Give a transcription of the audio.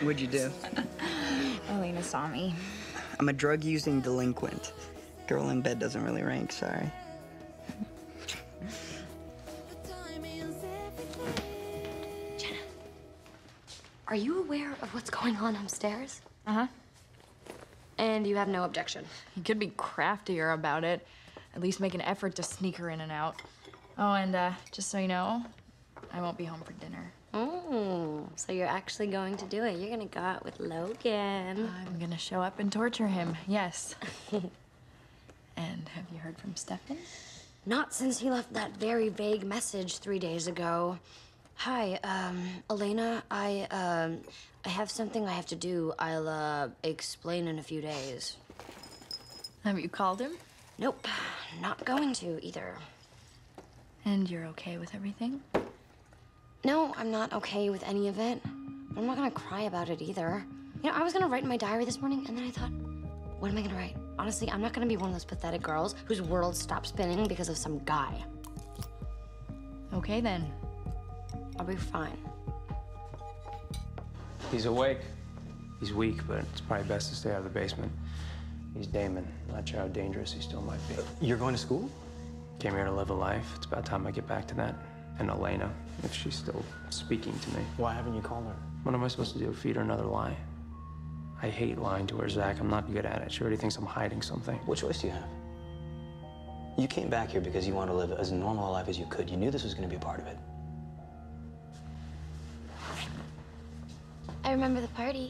What'd you do? Elena saw me. I'm a drug using delinquent. Girl in bed doesn't really rank, sorry. The timing's everything. Are you aware of what's going on upstairs? Uh huh. And you have no objection. You could be craftier about it. At least make an effort to sneak her in and out. Oh, and uh, just so you know, I won't be home for dinner. Oh, so you're actually going to do it. You're gonna go out with Logan. I'm gonna show up and torture him, yes. and have you heard from Stefan? Not since he left that very vague message three days ago. Hi, um, Elena, I, um, I have something I have to do. I'll, uh, explain in a few days. Have you called him? Nope, not going to either. And you're okay with everything? No, I'm not okay with any of it. But I'm not gonna cry about it either. You know, I was gonna write in my diary this morning, and then I thought, what am I gonna write? Honestly, I'm not gonna be one of those pathetic girls whose world stops spinning because of some guy. Okay then. I'll be fine. He's awake. He's weak, but it's probably best to stay out of the basement. He's Damon. Not sure how dangerous he still might be. You're going to school? Came here to live a life. It's about time I get back to that. And Elena, if she's still speaking to me. Why haven't you called her? What am I supposed to do? Feed her another lie? I hate lying to her, Zach. I'm not good at it. She already thinks I'm hiding something. What choice do you have? You came back here because you wanted to live as normal a life as you could. You knew this was going to be a part of it. I remember the party.